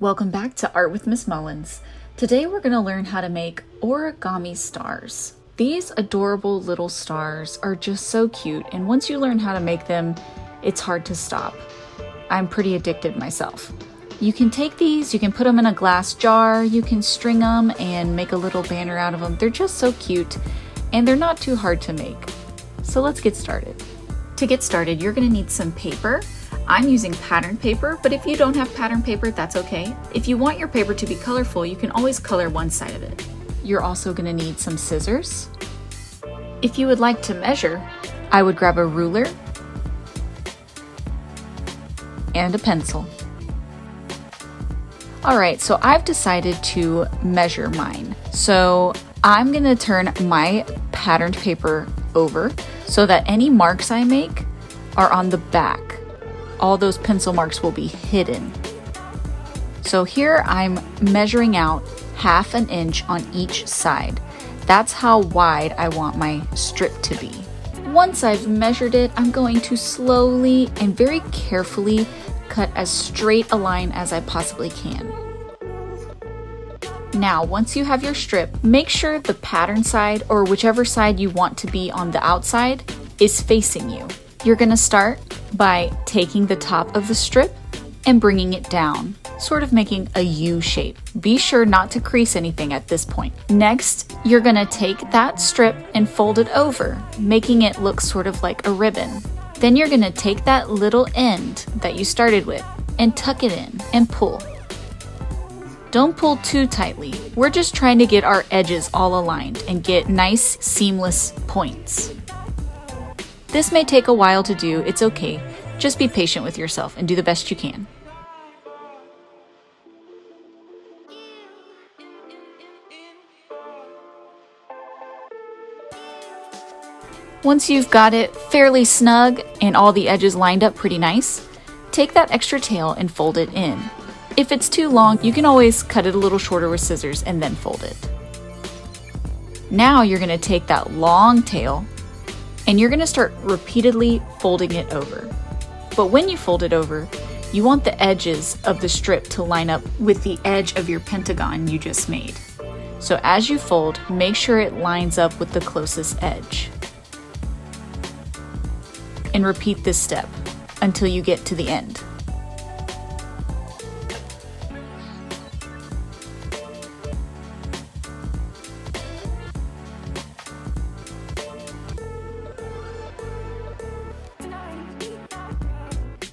Welcome back to Art with Miss Mullins. Today we're going to learn how to make origami stars. These adorable little stars are just so cute and once you learn how to make them, it's hard to stop. I'm pretty addicted myself. You can take these, you can put them in a glass jar, you can string them and make a little banner out of them. They're just so cute and they're not too hard to make. So let's get started. To get started, you're going to need some paper, I'm using pattern paper, but if you don't have pattern paper, that's okay. If you want your paper to be colorful, you can always color one side of it. You're also gonna need some scissors. If you would like to measure, I would grab a ruler and a pencil. All right, so I've decided to measure mine. So I'm gonna turn my patterned paper over so that any marks I make are on the back all those pencil marks will be hidden. So here I'm measuring out half an inch on each side. That's how wide I want my strip to be. Once I've measured it, I'm going to slowly and very carefully cut as straight a line as I possibly can. Now, once you have your strip, make sure the pattern side or whichever side you want to be on the outside is facing you. You're gonna start by taking the top of the strip and bringing it down, sort of making a U shape. Be sure not to crease anything at this point. Next, you're gonna take that strip and fold it over, making it look sort of like a ribbon. Then you're gonna take that little end that you started with and tuck it in and pull. Don't pull too tightly. We're just trying to get our edges all aligned and get nice seamless points. This may take a while to do, it's okay. Just be patient with yourself and do the best you can. Once you've got it fairly snug and all the edges lined up pretty nice, take that extra tail and fold it in. If it's too long, you can always cut it a little shorter with scissors and then fold it. Now you're going to take that long tail and you're going to start repeatedly folding it over. But when you fold it over, you want the edges of the strip to line up with the edge of your pentagon you just made. So as you fold, make sure it lines up with the closest edge. And repeat this step until you get to the end.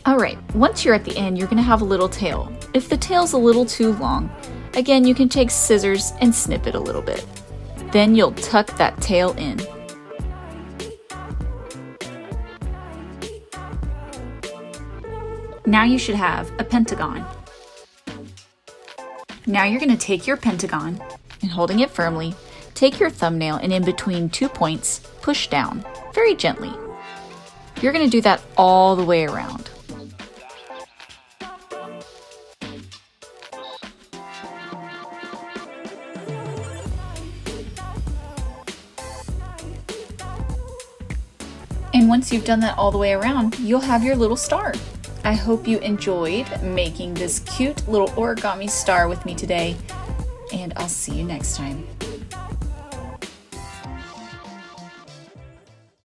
Alright, once you're at the end, you're to have a little tail. If the tail's a little too long, again, you can take scissors and snip it a little bit. Then you'll tuck that tail in. Now you should have a pentagon. Now you're to take your pentagon and holding it firmly, take your thumbnail and in between two points, push down, very gently. You're to do that all the way around. And once you've done that all the way around, you'll have your little star. I hope you enjoyed making this cute little origami star with me today, and I'll see you next time.